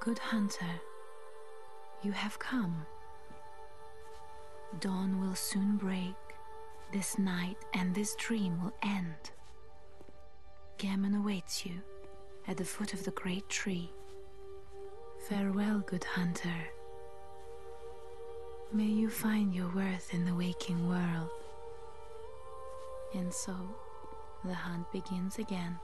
Good hunter, you have come. Dawn will soon break. This night and this dream will end. Gehrman awaits you at the foot of the great tree. Farewell, good hunter. May you find your worth in the waking world. And so, the hunt begins again.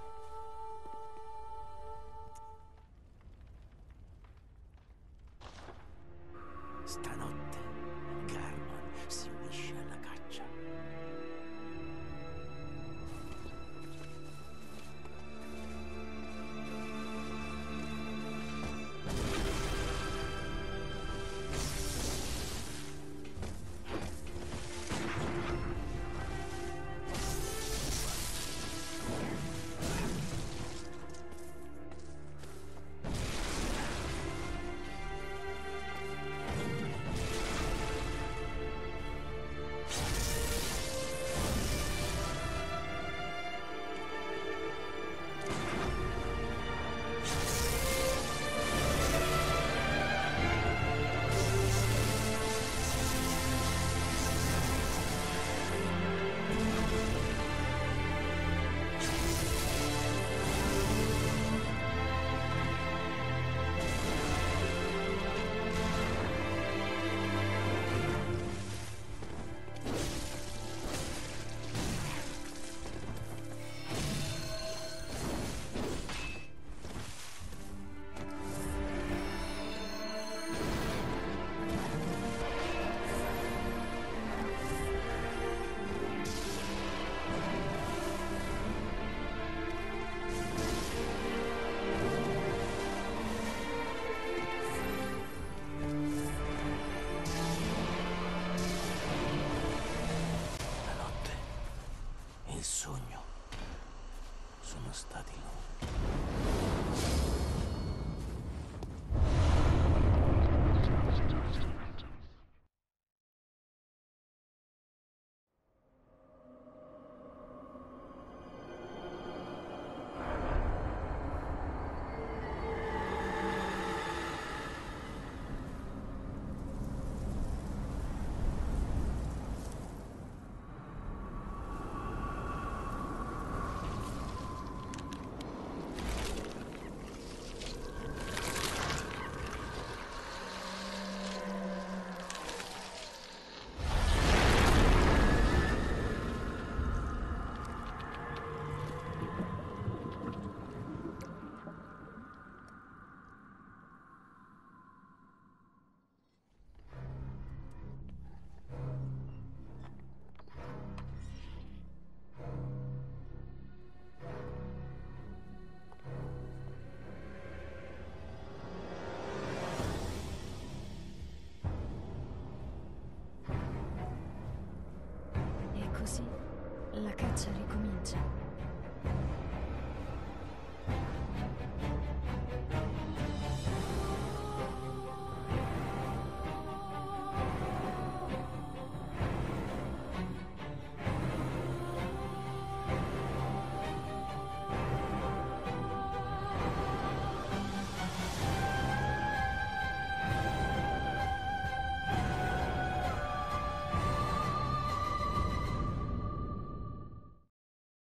Così la caccia ricomincia.